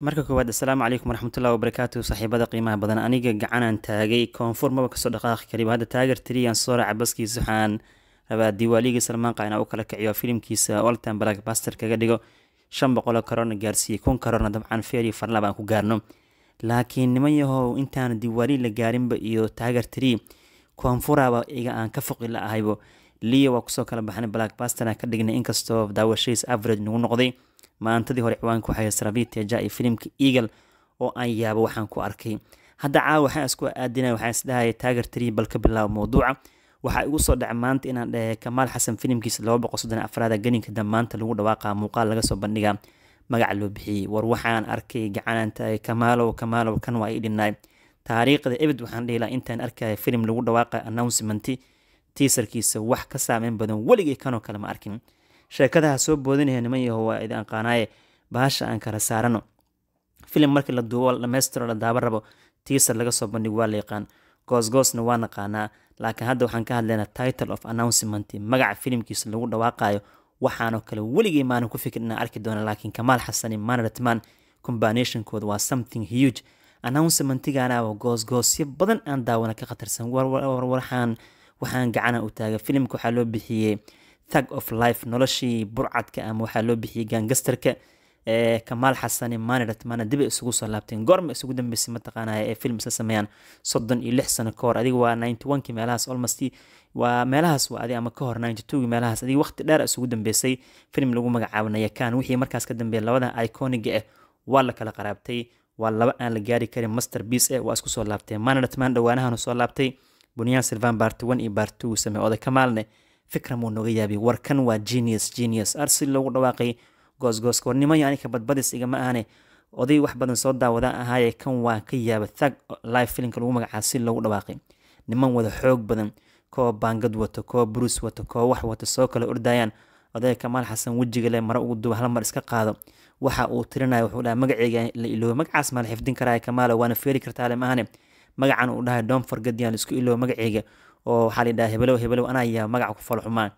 marka koowaad assalaamu calaykum waraxmatullahi wabarakaatu saaxiibada qiimaha badan aniga gacanaan taagay koonfur maba ka soo dhaqaaqi kariba hadda taagar tiriyan soo raaca baskiisa waxaan rabaa diwaaligii salmaanqa inaa u kala kiciyo filimkiisa oltan black baster kaga dhigo shan boqoloo karoorna gaarsiiyey kun karoorna dabcan feeri farlab aan ku gaarno. Laakiin niman yahow intaan diwaali la gaarinba iyo taagar tiri koonfuraba iga aan ka foqi la ahaybo liya waa ku soo kala baxnay black baster ka dhignay inkastoo daawashadiis average nagu noqday. Maantadii hore ciwaanka waxay sarabii teja iyo filimka eagle oo aan yaabo waxaan ku arkay. Hadda caawa waxaan isku aadinaya waxaan isdhahaya taagar tiri bal ka bilaabo mowduuca waxaa igu soo dhaca maanta inaan dhahe kamaal xasan filimkiisa laba boqol soddon afraada ganinka damaanta lagu dhawaaqa muuqaal laga soo bandhigaa. Magaca loo bixiyey war waxaan arkay gacanaan kamaalow kamaalow kan waa ii taariikhda ebed waxaan dhihi lahaa intaan arkaya filim lagu dhawaaqa announcementi tiisarkiisa wax ka saameyn badan weligay kanoo kale ma arkin. Sheekadaha soo boodinaya niman yaho waa aqaanaaye bahasha aan kala saarano. Filim markii la duubo la dhamaystiro la daaban rabo tiisar laga soo bandhigo waa la yaqaan. Goosgoosna waa naqaanaa. Laakiin hadda waxaan ka hadlaynaa title of announcement magaca filimkiisa lagu dhawaaqayo waxaanoo kale weligay maanan ku fikir inaan arki doona laakiin kamaal xasani manaratman combinationkooda waa something huge. Announcementigaanaaba goosgoosyo badan aan daawana ka khatarsan. Warwaxaan waxaan gacana u taaga filimka waxaa loo bixiyey thug of life noloshii burcadka ama waxaa loo bixiyey gangastarka kamaal xasani maniratmana dib ay isugu soo laabteen. Goorma isugu dambeysay mataqaanaya ee film isla sameeyaan soddon iyo lix sano ka hor. Adiga waa ninety one ki meelahaas almost waa meelahaas waa adi ama ka hor ninety two ki meelahaas. Adiga waqti dheer isugu dambeysay. Film lagu magacaabinaya kan wixii markaas ka dambeeya labada iconiga ah waa la kala qaraabtay. Waa laba aan la gaari karin master piece eh waa isku soo laabteen maniratman dhawaanahan soo laabtay bunyaan silvan bart one iyo bart two samey oday kamaalne. Fikram uu nooga yaabay warkan waa genius genius. Arsi loogu dhawaaqay goosgooska warnimayo anika badbadis igama ahane oday wax badan soo daawadaan ahaaye kan waa ka yaaba thag live filimka lagu magacaa si loogu dhawaaqay. Niman wada xoog badan koo baangad wato koo bruce wato koo wax wato soo kala ordayaan odayga kamaal xasan wejiga leh mara ugu duba hal mar iska qaado. Waxa uu tirinayo wuxuu dhaha magaceyga la iloobo magacaas maa la xifdin karaya kamaalo waana feeri kartaa le maahane magacan uu dhahay doon fargadiyaan isku iloobo magaceyga oo waxaa la yidhaha hebelow hebelow anaa yaa magaca ku fal xumaan.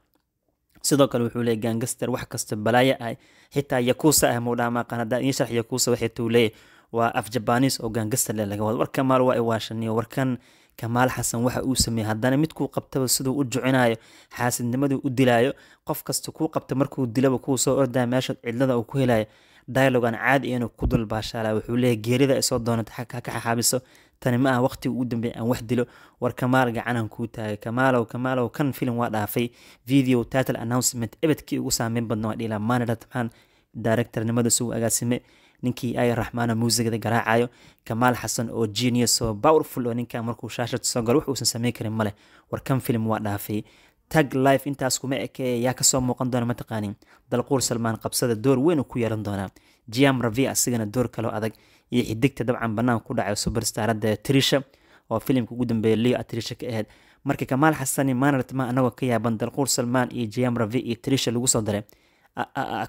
Sidoo kale wuxuu leeyay gangaster wax kasta balaayo ah xitaa yakuusa ah muu dhaha maaqan haddaa idiin sharx yakuusa waxay tuu leeyahy waa af jabanis oo gangaster le laga wado. War kamaal waa iwaashaniyo warkan kamaal xasan waxa uu sameeyey haddana midkuu qabtaba siduu u jucinayo xaasidnimaduu u dilaayo qof kasta kuu qabta markuu dilaba kuu soo ordaya meesha cidlada uu ku helayo dialogan caadi inuu ku dulbaashaala wuxuu leeyahy geerida ay soo doonata ha ka xaabiso tani ma ah waqtiga ugu dambeeya aan wax dilo. War kamaal gacanaan kuu taagay kamaalow kamaalow kan filim waa dhaafay. Video title announcement ebedkii ugu saameyn badna waa dhiilaa maaniratmaan directornimada sugu agaasime. Ninkii ay raxmaana muusigada garaacayo kamaal xasan oo genius oo powerful oo ninkan markuu shaashad soo galo wax uusan karin male war kan filim waa dhaafay. Tag life intaas kuma ekee yaa ka soo muuqan doona mataqaanin dalquur salmaan qabsada door weyn uu ku yeelan doonaa. Jiam ravi asigana door kaloo adag iyo xidigta dabcan banaanka ku dhacay superstarada trisha oo filimka ugu dambeeya leo atrisha ka ahayd. Marka kamaal xasani manartma anagoo ka yaaban dalquur salmaan iyo jiam ravi iyo trisha lagu soo daray.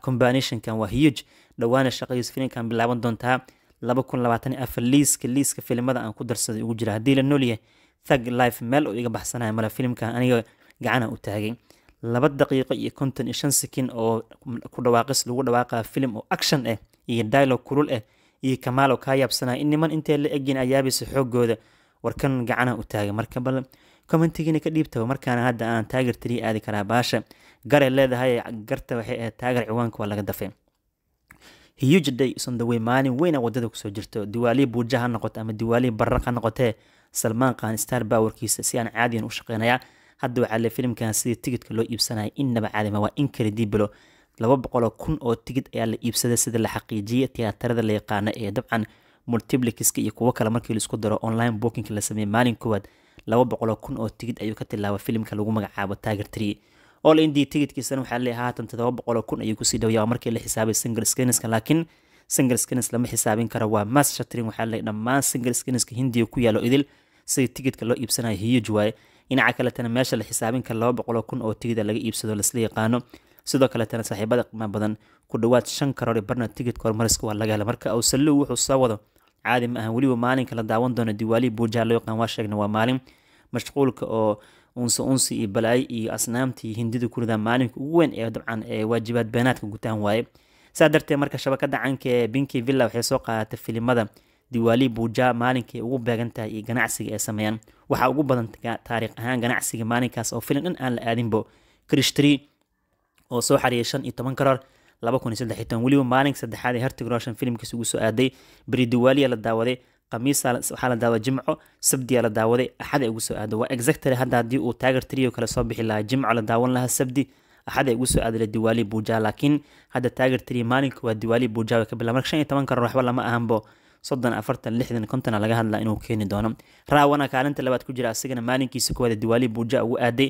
Combinationkan waa huge dhowaana shaqadiis filimkan bilaaban doontaa laba kun labaatan afar. Liiska liiska filimada aan ku darsaday ugu jira. Haddii la noolyahay thug life meel uu iga baxsanaya male filimkan aniga gacana u taagay. Laba daqiiqo iyo konton iyo shan sekin oo ku dhawaaqis lagu dhawaaqa filim oo action ah iyo dialogue kulul ah iyo kamaalo kaa yaabsanaya in niman intay la egyin ayaabaysa xoogooda warkan gacana u taagay marka bal commentigiina ka dhiibtaba. Markaana hadda aan taagar tiri aadi karaa baasha. Garay leedahay garta waxay ahayd taagar ciwaanka waa laga dafay. Huge day sondawey maalin weyna waddada ku soo jirto. Diwaaliyi buuja ha noqoto ama diwaaliyi barraq ha noqotee salmaan qaan star bowerkiisa si aan caadiyan u shaqeynayaa hadda waxaa le filimkan sidii tigidka loo iibsanaya innaba caadima waa incrediblo laba boqoloo kun oo tigid ayaa la iibsaday sida la xaqiijiyay tiyaatarada la yaqaana ee dabcan multiplikiska iyo kuwo kale markii la isku daro online bookingka la sameeyey maalin koowaad. laba boqoloo kun oo tigid ayuu ka tilaaba filimka lagu magacaabo taager tree all indii tigidkiisana waxaa leeyahay haatan todoba boqoloo kun ayuu ku sii dhawyaa markii la xisaabay single screenska laakiin single screens lama xisaabin karo. Waa mass shatring waxaa leeyahay dhammaan single screenska hindiga ku yaalo idil sidii tigidka loo iibsanayo huge waaye dhinaca kaletana meesha la xisaabin kara laba boqoloo kun oo tigida laga iibsado lasla yaqaano sidoo kaletana saaxiibada qiimaa badan ku dhowaad shan karoor iyo barna tigidka hormariska waa laga hela marka awsallow wuxuu soo wado caadi ma ahan weliba maalinka la daawan doono diwaali buujaa loo yaqaan waa sheegna waa maalin mashquulka oo unsi unsi iyo balaayo iyo asnaamtii hindida ku ridaa maalinka ugu weyn ee dabcan ee waajibaad beenaadka gutaan waaye. Saa darteed marka shabakada canka ee binki villa waxay soo qaadatay filimada diwaali buuja maalinkay ugu beegan iyo ganacsiga ay sameeyaan. Waxaa ugu badan taariikh ahaan ganacsiga maalinkaas oo filim dhan aan la aadinbo krishtri oo soo xariyay shan iyo toban karoor laba kun iyo saddex iyo toban. Weliba maalinka saddexaad ee hertig roshan filimkiisa ugu soo aaday beri diwaaliya la daawaday khamiisa waxaa la daawaday jimco sabdiya la daawaday axad ay ugu soo aaday. Waa exactly hadda haddii uu taager trio kale soo bixi lahaa jimco la daawan lahaa sabdi axad ugu soo aaday diwaali buuja laakiin hadda taager trio maalinka waa diwaali buuja way ka bilaa marka shan iyo toban karoor waxba lama ahanbo. Soddon afartan lixdan kontona laga hadlaa inuu keeni doono. Raawana kaalinta labaad ku jira asigana maalinkiisa koowaada diwaali buuja ugu aaday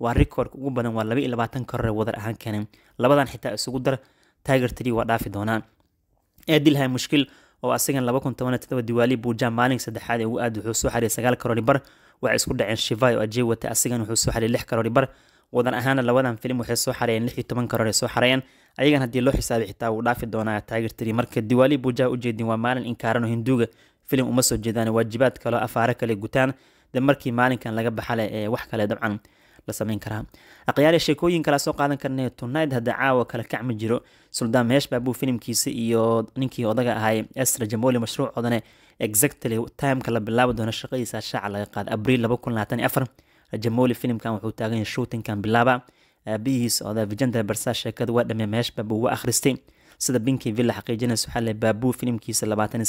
waa recordka ugu badan waa laba iyo labaatan karoor wadar ahaan keeneen. Labadan xitaa isugu dar tiger tree waa dhaafi doonaan. Eedilhay mushkil oo asigan laba kun toban todoba diwaali buuja maalinka saddexaad ee ugu aad wuxuu soo xariyay sagaal karoori bar waxay isku dhaceen shivai oo ajey wata asigan wuxuu soo xariyay lix karoori bar wadan ahaana labadan film waxay soo xareeyeen lix iyo toban karoor soo xareeyeen ayagan haddii loo xisaabay xitaa wuu dhaafi doonaa tiger tree marka diwaali buujaha ujeedin waa maalin inkaaran oo hinduuga. Filim uma soo jeedaan waajibaad kaleo afaaro kale gutaan. De markii maalinkan laga baxale ee wax kale dabcan la sameyn karaa. Akhyaari sheekooyin kala soo qaadan karnay tonight hadda caawa kala kacma jiro. Suldaan meesh baabuu filimkiisa iyo ninkii odaga ahay esra jamoli mashruucoodane exactly timeka la bilaabi doono shaqadiisa shaaca laga qaada abriil laba kun labaatan iyo afar jamoli filimkan wuxuu taagan yahay shootingkan bilaaba. Aabihiis oda vijanta barsa sheekada waa dhamee meesh baabuu waa akhristay sida binki villa xaqiijinaysa waxaa le baabuu filimkiisa labaatan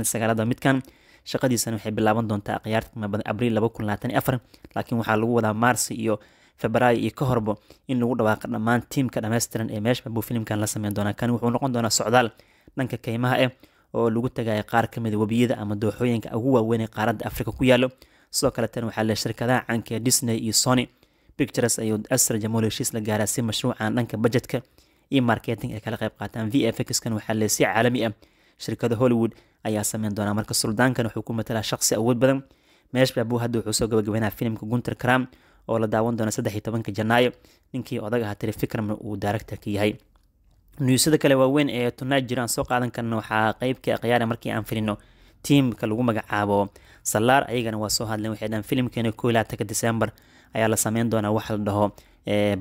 iyo sagaalada midkan shaqadiisana waxay bilaaban doontaa akhyaarta qiimo badan abriil laba kun labaatan iyo afar laakiin waxaa lagu wadaa maarsi iyo febraayo iyo ka horbo in lagu dhawaaqa dhammaan tiimka dhammaystiran ee meesh baabuu filimkan la sameyn doonaa. Kani wuxuu noqon doonaa socdaal dhanka kaymaha ah oo lagu tagaya qaar ka mid webiyada ama dooxooyinka ugu waaweyn ee qaaradda afrika ku yaalo sidoo kale waxaa le shirkadaha caanka disney iyo sony pictures ayuu asra jamhuul heshiis la gaaraa si mashruucan dhanka budgetka iyo marketing ay kala qayb qaataan. V f xkan waxaa le si caalami ah shirkada hollywood ayaa sameyn doonaa marka suldaankan wuxuu ku matalaa shaqsi awood badan. Meesh baabuu hadda wuxuu soo gabagabeynaa filimka gunter cram oo la daawan doona saddex iyo tobanka janaayo ninkii odag ahaa tiri fikramna uu directorka yahay. Niyuusyada kale waaweyn ee tonight jiraan soo qaadan karna waxaa qeybka akhyaara markii aan filino tiimka lagu magacaabo salaar ayagana waa soo hadleen waxay dhahan filimkeena koo labaatanka december ayaa la sameyn doonaa waxa la dhaho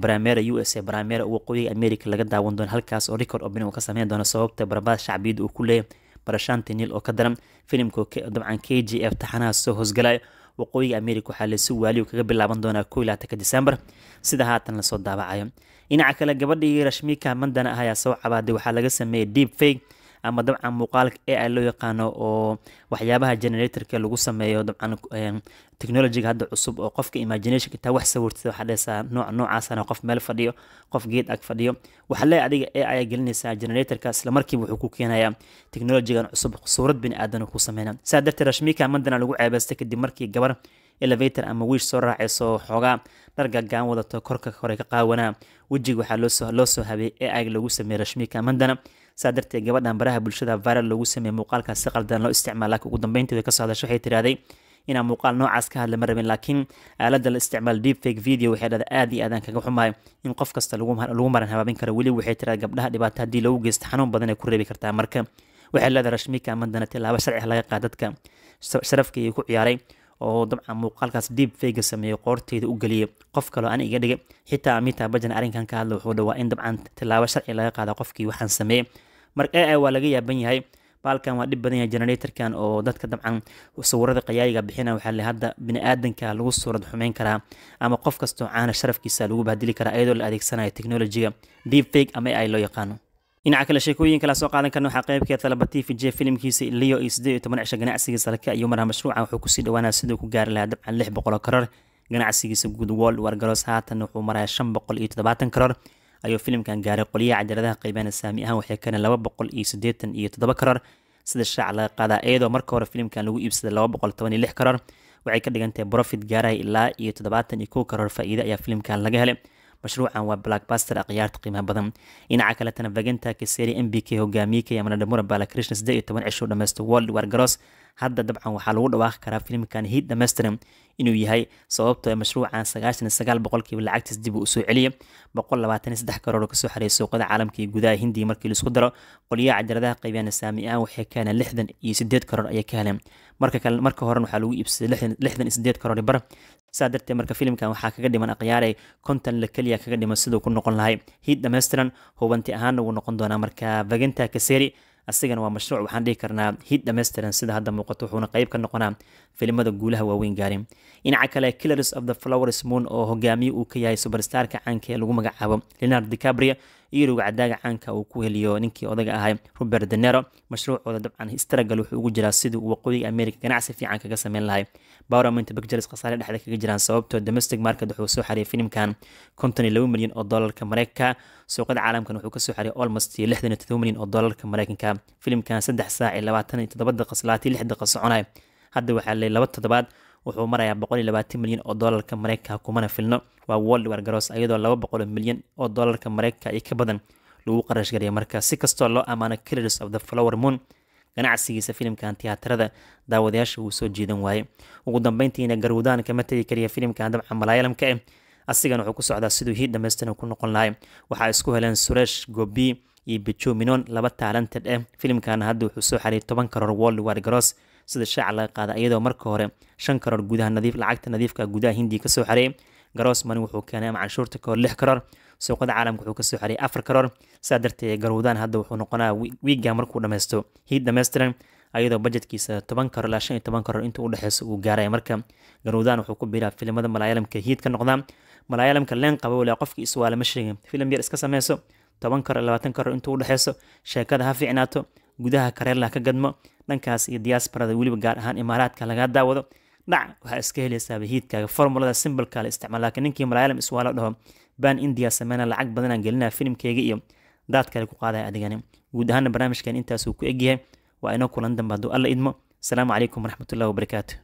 bramera u s a waqooyiga america laga daawan doono halkaas oo record open uu ka sameyn doono sababta barbaad shacbiyadda uu ku leeyahay barashaanti nil oo ka daran filimka dabcan k g f taxanaha soo hoosgalaya waqooyiga america waxaa lesi waaliyu kaga bilaaban doonaa koo labaatanka december. Sida haatan la soo daabacayo. Dhinaca kale gabadhii rashmika mandana ah ayaa soo cabaaday waxaa laga sameeyey deep fake ama dabcan muuqaalka ai loo yaqaano oo waxyaabaha generatorka lagu sameeyo dabcan technologiga hadda cusub oo qofka imagination intaa wax sawirtada waxaa dhehaysaa nooc noocaasana qof meel fadhiyo qof geed ag fadhiyo. Waxaa leeyahay adiga ai gelinaysaa generatorka isla wuxuu ku keenayaa technologigan cusub suurad bini aadan ku sameyna saa darteed rashmika mandana lagu ceebaystay kadib markii gabar elevator ama wiish soo raacayso xoogaa dhar gagaan wadato korka hore ka qaawanaa. Wejiga waxaa loo soo habeeyey ai lagu sameeyey rashmika mandana saa darteed gabadhan baraha bulshada viral loogu sameeyey muuqaalkaas si qaldan loo isticmaal laakiin ugu dambeynteeda ka soo hadasho waxay tirahday inaan muuqaal noocaas ka hadla ma rabin laakiin aaladda la isticmaal deep video waxay dhahday aad iyo aadaan kaga xumahay in qof kasta lagu maran habaabin karo weli waxay tirahday gabdhaha dhibaato haddii loogu geysto xanuun badan ay ku reebi kartaa. Marka waxay leedahay rashmika mandana tilaabo sharci laga qaad dadka sharafkii ku ciyaaray oo dabcan muuqaalkaas deep fayga sameeyey qoorteeda u geliyay qof kaloo an iga dhigay xitaa amita bajan arrinkan ka hadla wuxuu dhawaa in dabcan tilaabo sharci laga qaada qofkii waxaan sameeyey marka ai waa laga yaaban yahay baalkan waa dhib badan yahay generatorkan oo dadka dabcan sawirada qayaaliga bixina waxaa le hadda bini-aadanka lagu suurad xumeyn karaa ama qof kastoo caana sharafkiisa lagu bahdili karaa iyadoo la adeegsanayo technologiga deep fake ama ai loo yaqaano dhinaca kale sheekooyin kala soo qaadan karna waxaa qeybkeed talabati fije filimkiisa leo iyo siddeed iyo toban cisho ganacsigiisa laka iyo maraha mashruuca wuxuu kusii dhawaanaa siduu ku gaari lahaa dabcan lix boqol oo karoor ganacsigiisa guud world wargaroos haatan wuxuu maraya shan boqol iyo toddobaatan karoor ayuu filimkan gaaray qoliyaha cajaladaha qeybana saami ahaan waxay keeneen laba boqol iyo siddeetan iyo toddoba karoor. Sida shaac laga qaadaa iyadoo marka hore filimkan lagu iibsaday laba boqol toban iyo lix karoor waxay ka dhigan tahay profit gaarahay ilaa iyo toddobaatan iyo kow karoor. Faa'iide ayaa filimkan laga helay mashruucan waa blackbuster akhyaarta qiimaha badan dhinaca kaletana vagenta kaseri m b k hogaamiye kayamana dhamura balakrishna siddeed iyo toban cisho dhameysta world war garoos hadda dabcan waxaa lagu dhawaaqi karaa filimkan hiid dhammaystiran inuu yahay sababtoo mashruucan sagaashan sagaal boqolkiiba lacagtiis dib uu usoo celiya boqol labaatan iyo saddex karoor oo kasoo xareeyay suuqada caalamka iyo gudaha hindiya markii laisku daro qoliyaha cajaladaha qaybiyana saami aan waxay ka heleen lixdan iyo sideed karoor ayay ka heleen marka kale marka horena waxaa lagu iibsaday lixdan iyo sideed karoor bar saa darteed marka filimkan waxaa kaga dhiman akhyaarey konton la keliya kaga dhiman siduu ku noqon lahay. Hiid dhammaystiran hubanti ahaanna wuu noqon doonaa marka vagenta kaseri asigana waa mashruuc waxaan dhihi karnaa hiid dhammaystiran sida hadda muuqato wuxuuna qayb ka noqonaa filimada guulaha waaweyn gaarin. Dhinaca kale killers of the flowers moon oo hogaamiye uu ka yahay superstarka caanka ee lagu magacaabo leonard dicabria iyo rugcadaaga caanka uu ku heliyo ninkii odaga ahay robert denero mashruucooda dabcan istaragal wuxuu ugu jiraa sidii uu waqooyiga america ganacsi fiican kaga sameyn lahay. Bowerment pictures khasaare dhexda kaga jiraan sababtoo domestic market wuxuu soo xariyay filimkan konton iyo laba milyan oo doolarka mareykanka suuqada caalamkan wuxuu ka soo xariyay almost lixdan iyo todoba milyan oo doolarka mareykanka filimkan saddex saac iyo labaatan iyo toddoba daqiiq labaatan lix daqiiq soconaya hadda waxaa leey laba toddobaad wuxuu marayaa boqol iyo labaatan milyan oo doolarka mareykanka kumana filno. Waa world war garoos iyadoo laba boqol milyan oo doolarka mareykanka iyo ka badan lagu qarash garaya marka si kastoo loo amaano killers of the flower moon ganacsigiisa filimkan tiyaatarada daawadayaasha wuu soo jiidan waaye. Ugu dambeyntiina garwudaan kama tegi kariya filimkan dabcan malaayalamka eh asigana wuxuu ku socdaa siduu hiid dhamaystiran ku noqon lahay waxaa isku heleen suresh gobi iyo bijo laba talented eh filimkana hadda wuxuu soo xariyay toban karoor world war garoos sida shaaca laga qaada iyadoo marka hore shan karoor gudaha nadiif lacagta nadiifka gudaha hindiya ka soo xareeyay garoos mani wuxuu keenay ama canshuurta kahor lix karoor suuqada caalamka wuxuu ka soo xariyay afar karoor. Saa darteed garwudaan hadda wuxuu noqonaa wiiga markuu dhammaysto hiid dhammaystiran ayadoo bajetkiisa toban karoor ilaa shan iyo toban karoor intuu udhexeyso uu gaaraya. Marka garwudaan wuxuu ku biiraa filimada malaayalamka hiid ka noqdaa malaayalamka leen qaba wala qofki iswaa lama sheegin filim yar iska sameyso toban karoor labaatan karoor intuu udhexeyso sheekada ha fiicnaato gudaha kareerla ka gadmo dhankaas iyo diaasbarada weliba gaar ahaan imaaraadka lagaa daawado. Dhac waxaa iska helaysaaba hiidkaaga formulada simbalka la isticmaal laakiin ninkii malaayalam iswaalo dhaho baan india sameyna lacag badanaan gelinaa filimkeyga iyo daad kale ku qaadaya adigani. Guud ahaana barnaamijkan intaasuu ku egyahay. Waa inoo kulan dambe hadduu alla idmo. Asalaamu calaykum waraxmatullahi wabarakaatu